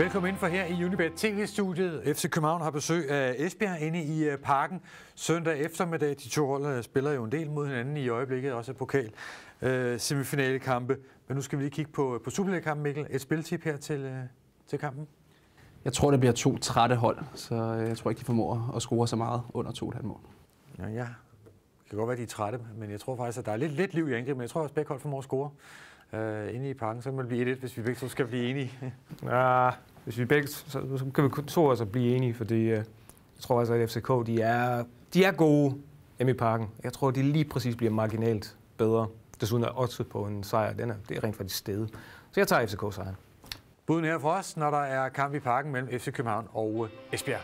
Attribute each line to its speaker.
Speaker 1: Velkommen ind for her i Unibet TV-studiet. FC København har besøg af Esbjerg inde i øh, parken søndag eftermiddag. De to hold øh, spiller jo en del mod hinanden i øjeblikket, også pokal øh, semifinale kampe. Men nu skal vi lige kigge på, på Superliga-kampen, Mikkel. Et spiltip her til, øh, til kampen?
Speaker 2: Jeg tror, det bliver to trætte hold, så øh, jeg tror ikke, de formår at score så meget under 2,5 mål.
Speaker 1: Ja, ja. Det kan godt være, de er trætte, men jeg tror faktisk, at der er lidt, lidt liv i angrebet, men jeg tror også, at begge hold formår at score øh, inde i parken. Så må det blive 1-1, hvis vi begge to skal blive enige.
Speaker 3: Ja, hvis vi begge, så, så kan vi kun to altså blive enige, fordi øh, jeg tror altså, at FCK, de er, de er gode hjemme i parken. Jeg tror, de lige præcis bliver marginalt bedre. Desuden er også på en sejr, den er, det er rent faktisk stedet. Så jeg tager FCK-sejren.
Speaker 1: Buden her for os, når der er kamp i parken mellem FC København og øh, Esbjerg.